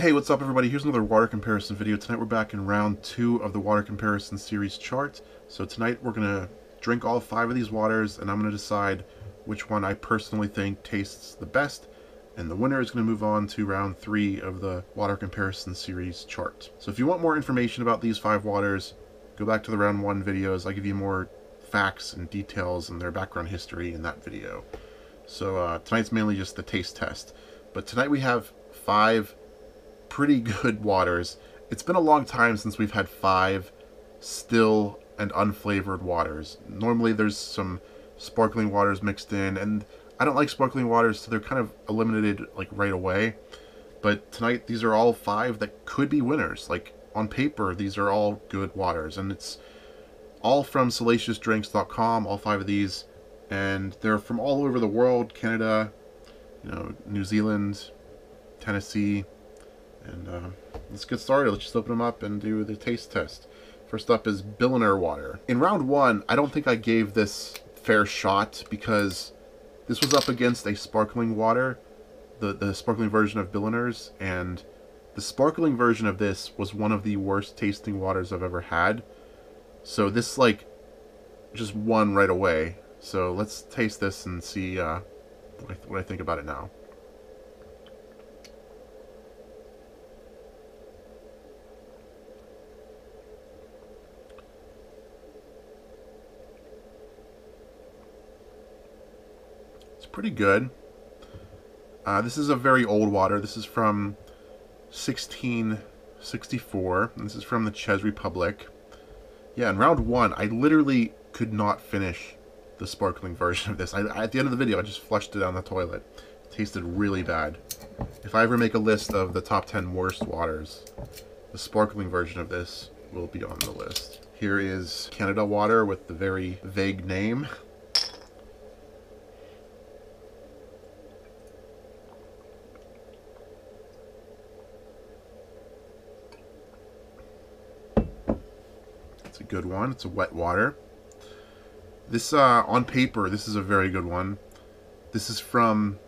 Hey, what's up everybody? Here's another water comparison video. Tonight we're back in round two of the water comparison series chart. So tonight we're going to drink all five of these waters and I'm going to decide which one I personally think tastes the best. And the winner is going to move on to round three of the water comparison series chart. So if you want more information about these five waters, go back to the round one videos. I give you more facts and details and their background history in that video. So uh, tonight's mainly just the taste test. But tonight we have five pretty good waters. It's been a long time since we've had five still and unflavored waters. Normally there's some sparkling waters mixed in, and I don't like sparkling waters, so they're kind of eliminated like right away. But tonight these are all five that could be winners. Like on paper, these are all good waters, and it's all from salaciousdrinks.com, all five of these, and they're from all over the world, Canada, you know, New Zealand, Tennessee, and uh, let's get started. Let's just open them up and do the taste test. First up is Biliner water. In round one, I don't think I gave this fair shot because this was up against a sparkling water, the, the sparkling version of Biliner's, and the sparkling version of this was one of the worst tasting waters I've ever had. So this, like, just won right away. So let's taste this and see uh, what, I what I think about it now. Pretty good. Uh, this is a very old water. This is from 1664. This is from the Czech Republic. Yeah, in round one, I literally could not finish the sparkling version of this. I, at the end of the video, I just flushed it down the toilet. It tasted really bad. If I ever make a list of the top 10 worst waters, the sparkling version of this will be on the list. Here is Canada water with the very vague name. good one. It's a wet water. This, uh, on paper, this is a very good one. This is from,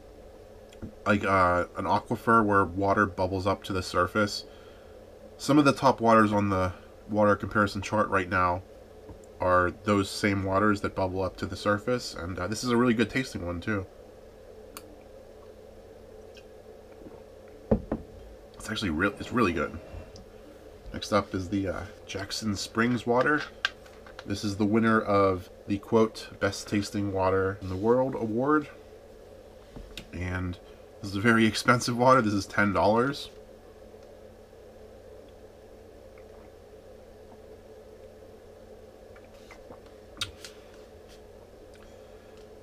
like, uh, an aquifer where water bubbles up to the surface. Some of the top waters on the water comparison chart right now are those same waters that bubble up to the surface, and uh, this is a really good tasting one, too. It's actually real. It's really good. Next up is the uh, Jackson Springs water. This is the winner of the quote best tasting water in the world award. And this is a very expensive water. This is $10.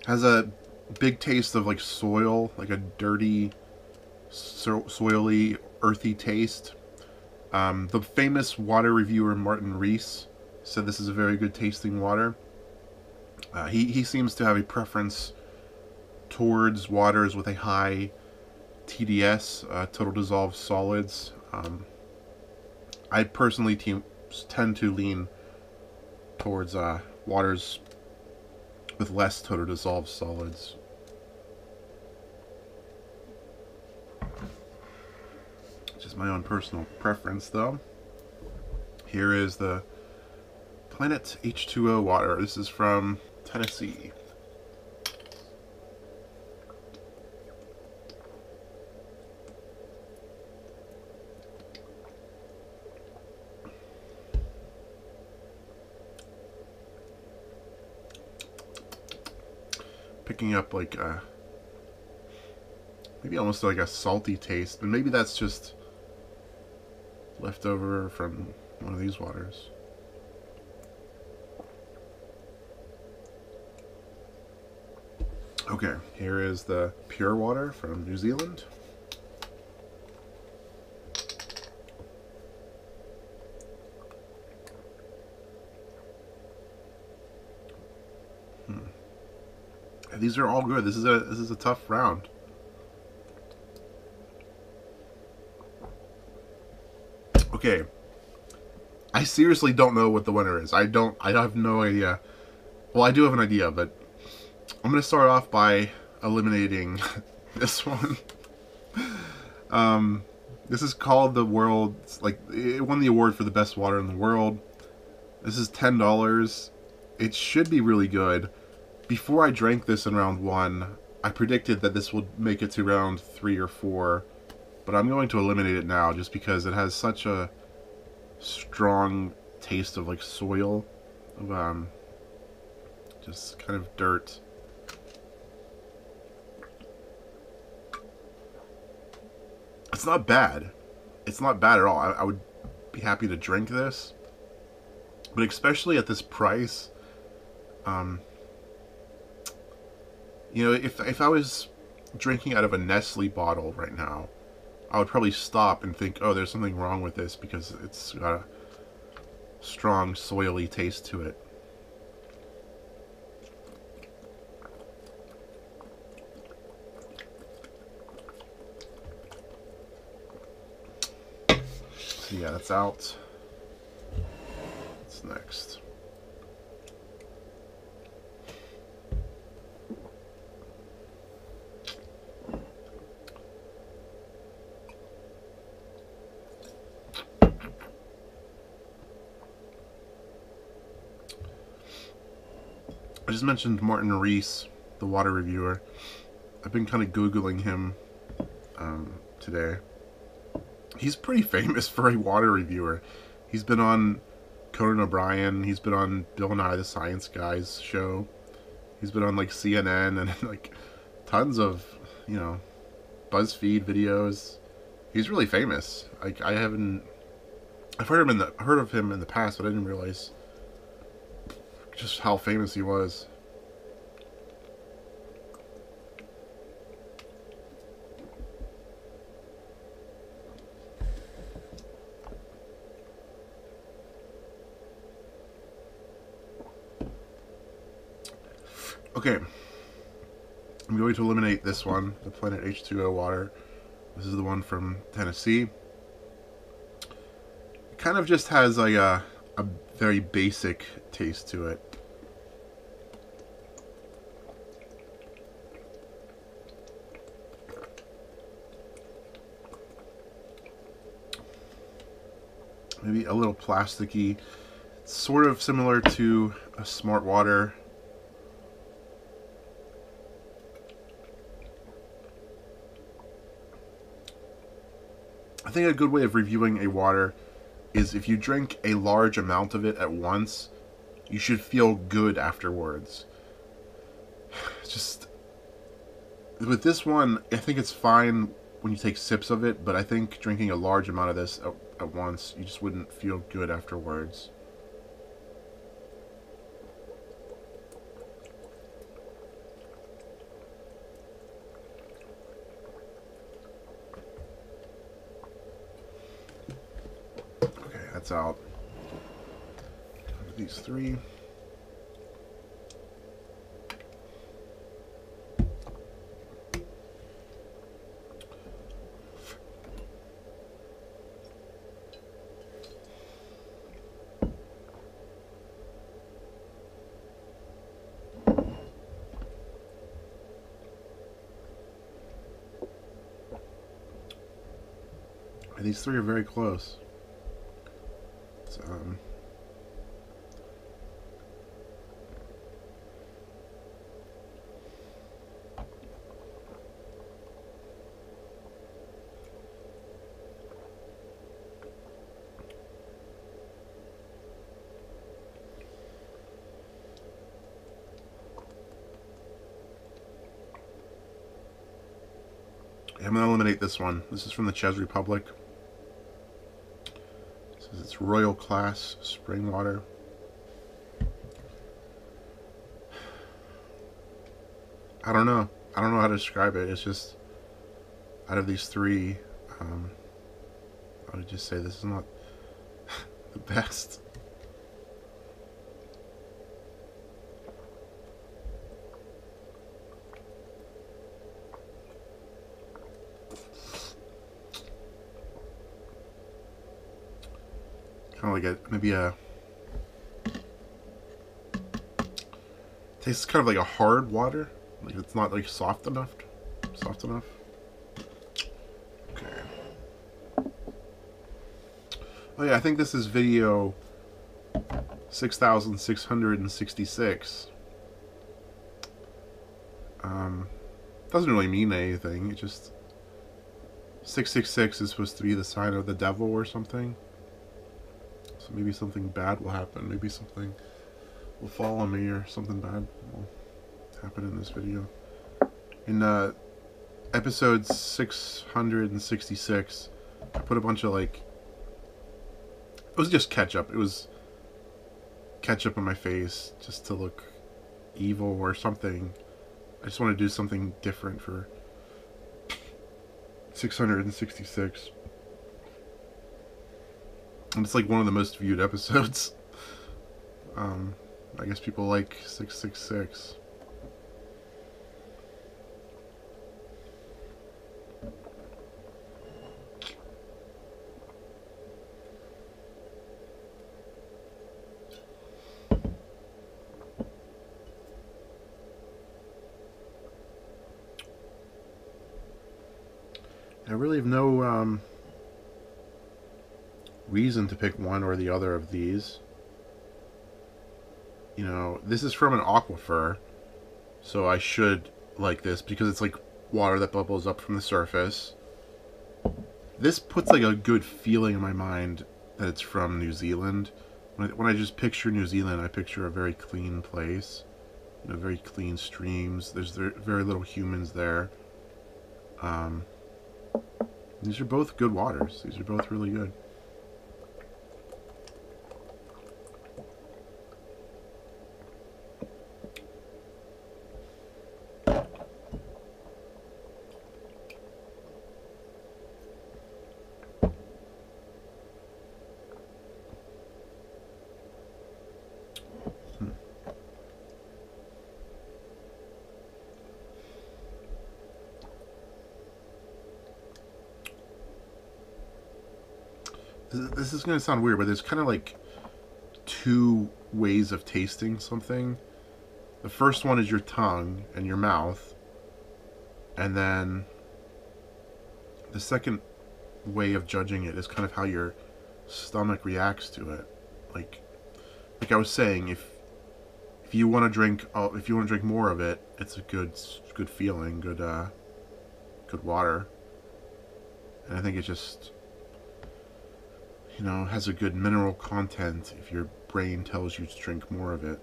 Has a big taste of like soil, like a dirty, so soily, earthy taste. Um, the famous water reviewer Martin Riese said this is a very good tasting water. Uh, he, he seems to have a preference towards waters with a high TDS, uh, total dissolved solids. Um, I personally tend to lean towards uh, waters with less total dissolved solids. My own personal preference, though. Here is the Planet H2O water. This is from Tennessee. Picking up like a, maybe almost like a salty taste, but maybe that's just left over from one of these waters. Okay, here is the pure water from New Zealand. Hmm. These are all good. This is a this is a tough round. Okay. I seriously don't know what the winner is. I don't I have no idea. Well, I do have an idea, but I'm to start off by eliminating this one. um, This is called the world, like, it won the award for the best water in the world. This is $10. It should be really good. Before I drank this in round one, I predicted that this would make it to round three or four, but I'm going to eliminate it now just because it has such a strong taste of like soil, of um, just kind of dirt. It's not bad. It's not bad at all. I, I would be happy to drink this. But especially at this price, um, you know, if, if I was drinking out of a Nestle bottle right now, I would probably stop and think, oh, there's something wrong with this because it's got a strong, soily taste to it. So yeah, that's out. What's next? I just mentioned Martin Riese, the water reviewer. I've been kind of Googling him um, today he's pretty famous for a water reviewer. He's been on Conan O'Brien. He's been on Bill Nye the Science Guys show. He's been on like CNN and like tons of you know BuzzFeed videos. He's really famous. Like I haven't, I've heard him in the heard of him in the past, but I didn't realize just how famous he was. Okay. I'm going to eliminate this one, the Planet H2O water. This is the one from Tennessee. It kind of just has like a, a very basic taste to it. Maybe a little plasticky. It's sort of similar to a Smart Water I think a good way of reviewing a water is if you drink a large amount of it at once, you should feel good afterwards. Just with this one, I think it's fine when you take sips of it, but I think drinking a large amount of this at, at once, you just wouldn't feel good afterwards. That's out. These three. these three are very close. Um, I'm going to eliminate this one. This is from the Czech Republic. It's Royal Class Spring Water. I don't know. I don't know how to describe it. It's just out of these three, um, I would just say this is not the best. Kind of like a maybe a tastes kind of like a hard water. Like it's not like soft enough. Soft enough. Okay. Oh yeah, I think this is video 6666. Um, doesn't really mean anything. It just 666 is supposed to be the sign of the devil or something. Maybe something bad will happen. Maybe something will fall on me or something bad will happen in this video. In uh, episode 666, I put a bunch of like. It was just ketchup. It was ketchup on my face just to look evil or something. I just want to do something different for 666. It's like one of the most viewed episodes. Um, I guess people like 666. I really have no um, reason to pick one or the other of these. You know, this is from an aquifer, so I should like this because it's like water that bubbles up from the surface. This puts like a good feeling in my mind that it's from New Zealand. When I, when I just picture New Zealand, I picture a very clean place, you know, very clean streams. There's very little humans there. Um, these are both good waters. These are both really good. This is going to sound weird, but there's kind of like two ways of tasting something. The first one is your tongue and your mouth. And then the second way of judging it is kind of how your stomach reacts to it. Like like I was saying, if if you want to drink uh, if you want to drink more of it, it's a good good feeling, good uh good water. And I think it's just you know, has a good mineral content if your brain tells you to drink more of it.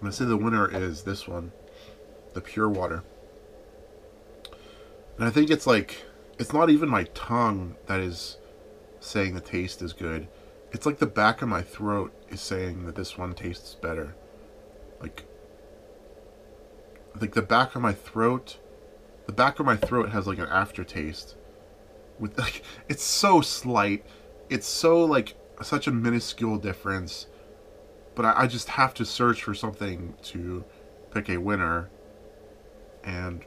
I'm going to say the winner is this one, the pure water. And I think it's like, it's not even my tongue that is saying the taste is good. It's like the back of my throat is saying that this one tastes better. Like, like the back of my throat, the back of my throat has like an aftertaste. With like, it's so slight. It's so like such a minuscule difference but I, I just have to search for something to pick a winner. And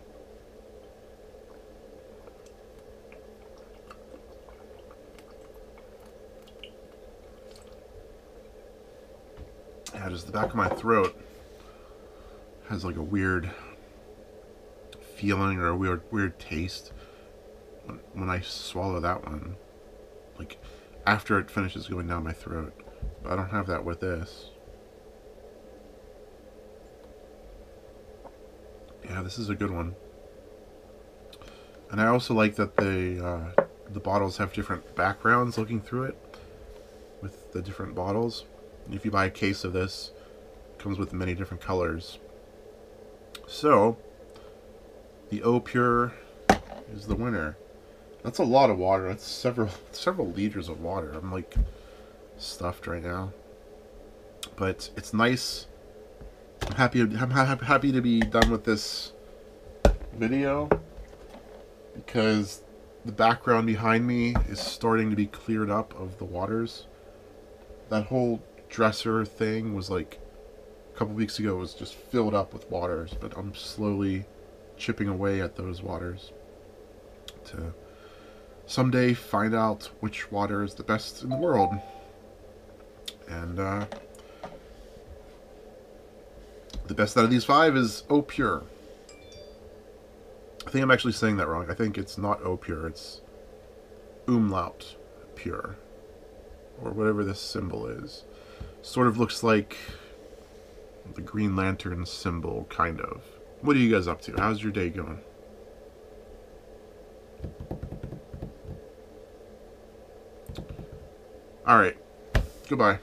yeah, just the back of my throat has like a weird feeling or a weird weird taste when, when I swallow that one. Like after it finishes going down my throat. But I don't have that with this. Yeah, this is a good one. And I also like that the uh, the bottles have different backgrounds looking through it with the different bottles. If you buy a case of this, it comes with many different colors. So, the O Pure is the winner. That's a lot of water. That's several several liters of water. I'm like stuffed right now. But it's nice I'm happy. I'm ha happy to be done with this video because the background behind me is starting to be cleared up of the waters. That whole dresser thing was like a couple weeks ago was just filled up with waters, but I'm slowly chipping away at those waters to someday find out which water is the best in the world. And uh, the best out of these five is O Pure. I think I'm actually saying that wrong. I think it's not O Pure, it's Umlaut Pure. Or whatever this symbol is. Sort of looks like the Green Lantern symbol, kind of. What are you guys up to? How's your day going? Alright. Goodbye.